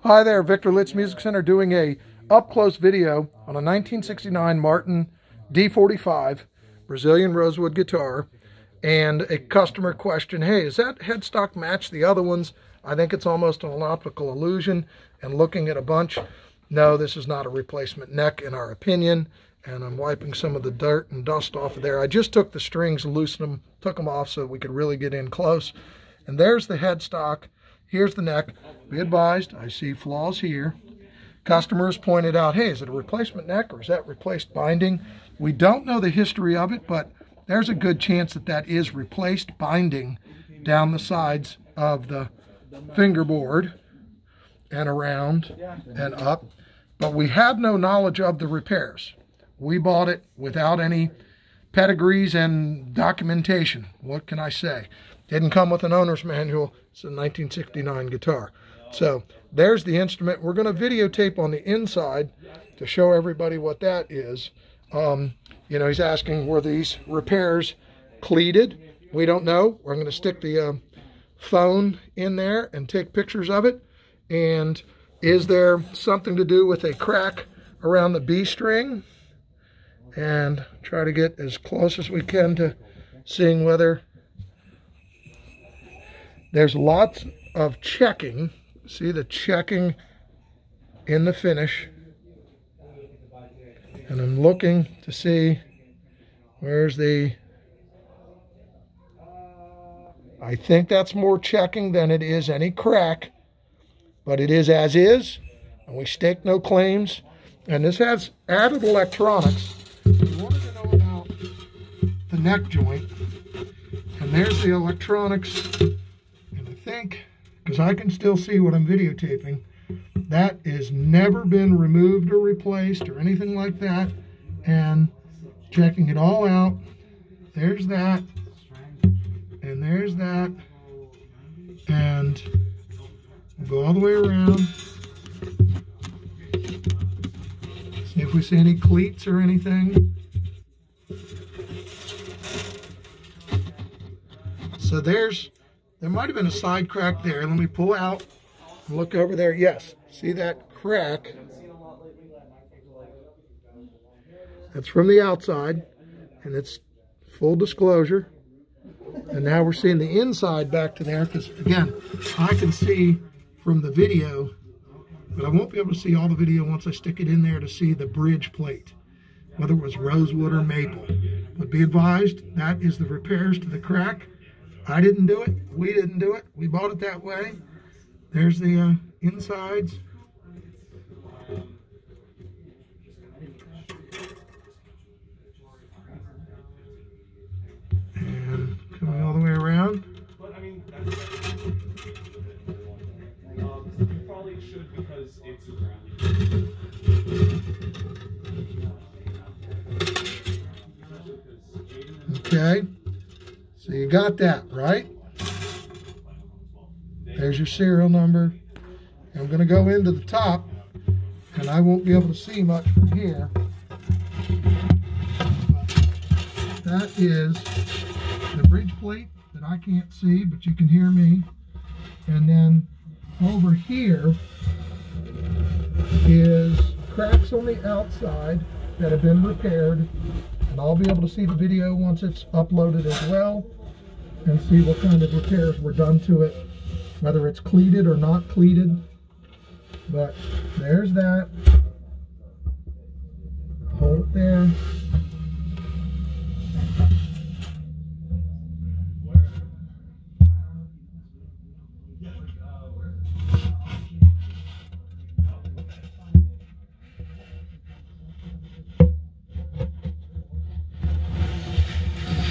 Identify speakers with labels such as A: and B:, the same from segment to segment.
A: Hi there, Victor Litz Music Center doing a up-close video on a 1969 Martin D45 Brazilian rosewood guitar and a customer question, hey, does that headstock match the other ones? I think it's almost an optical illusion and looking at a bunch, no, this is not a replacement neck in our opinion and I'm wiping some of the dirt and dust off of there. I just took the strings, loosened them, took them off so we could really get in close. And there's the headstock. Here's the neck. Be advised, I see flaws here. Customers pointed out, hey, is it a replacement neck or is that replaced binding? We don't know the history of it, but there's a good chance that that is replaced binding down the sides of the fingerboard and around and up. But we have no knowledge of the repairs. We bought it without any pedigrees and documentation. What can I say? Didn't come with an owner's manual. It's a 1969 guitar. So there's the instrument. We're going to videotape on the inside to show everybody what that is. Um, you know, he's asking, were these repairs cleated? We don't know. We're going to stick the uh, phone in there and take pictures of it. And is there something to do with a crack around the B string? And try to get as close as we can to seeing whether there's lots of checking. See the checking in the finish. And I'm looking to see where's the... I think that's more checking than it is any crack. But it is as is. And we stake no claims. And this has added electronics. Neck joint. And there's the electronics And I think, because I can still see what I'm videotaping, that has never been removed or replaced or anything like that. And checking it all out, there's that, and there's that, and we'll go all the way around. See if we see any cleats or anything. So there's there might have been a side crack there. Let me pull out look over there. Yes, see that crack? That's from the outside, and it's full disclosure. And now we're seeing the inside back to there, because again, I can see from the video, but I won't be able to see all the video once I stick it in there to see the bridge plate, whether it was rosewood or maple. But be advised, that is the repairs to the crack. I didn't do it. We didn't do it. We bought it that way. There's the uh, insides. And coming all the way around. Okay. So you got that, right? There's your serial number. I'm going to go into the top, and I won't be able to see much from here. That is the bridge plate that I can't see, but you can hear me. And then over here is cracks on the outside that have been repaired. And I'll be able to see the video once it's uploaded as well and see what kind of repairs were done to it, whether it's cleated or not cleated. But there's that. Hold it there.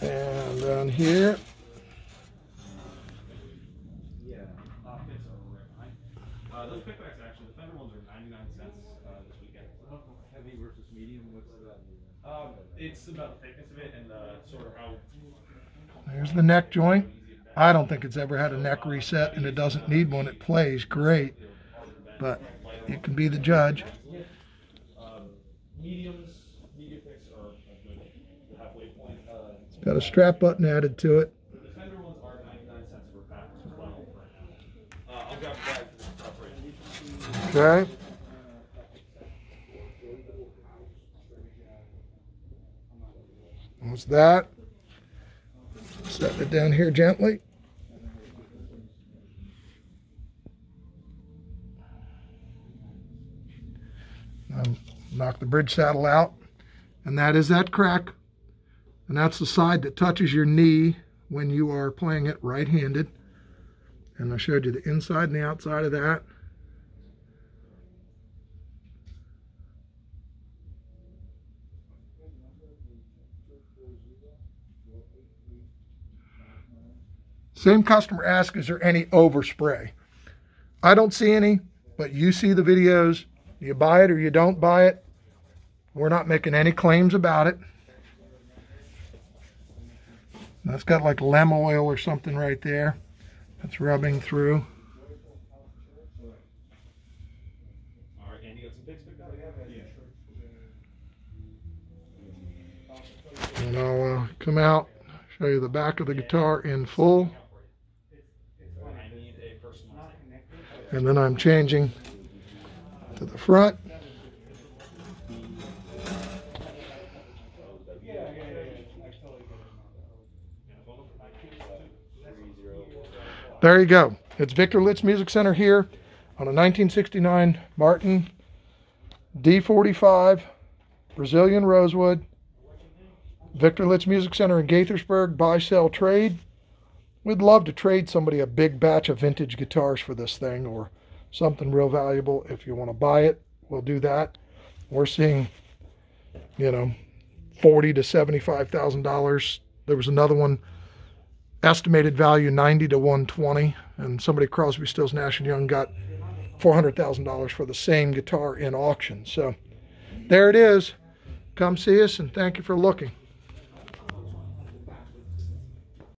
A: And down here,
B: Uh, those pickbacks actually, the Fender ones are 99 cents uh, this weekend.
C: Heavy versus medium, what's that?
B: Um, it's about the thickness of it and uh, sort of how
A: There's the neck joint. I don't think it's ever had a neck reset, and it doesn't need one. It plays great, but you can be the judge.
B: um, mediums, medium picks are a good the halfway point. Uh,
A: It's got a strap button added to it.
B: the Fender ones are 99 cents per pack as well right now. Uh, I'll grab a bag for the top rate.
A: Okay. What's that? Set it down here gently. Um, knock the bridge saddle out. And that is that crack. And that's the side that touches your knee when you are playing it right-handed. And I showed you the inside and the outside of that. Same customer asked, is there any overspray? I don't see any, but you see the videos. You buy it or you don't buy it. We're not making any claims about it. That's got like lemon oil or something right there. That's rubbing through.
B: All right, Andy, got some picks picked up? Yeah.
A: And I'll uh, come out, show you the back of the guitar in full.
B: I need a personal.
A: And then I'm changing to the front. There you go. It's Victor Litz Music Center here on a 1969 Martin D45 Brazilian Rosewood. Victor Litz Music Center in Gaithersburg. Buy, sell, trade. We'd love to trade somebody a big batch of vintage guitars for this thing or something real valuable. If you want to buy it, we'll do that. We're seeing, you know, forty to seventy-five thousand dollars. There was another one, estimated value ninety to one twenty, and somebody Crosby, Stills, Nash and Young got four hundred thousand dollars for the same guitar in auction. So there it is. Come see us, and thank you for looking.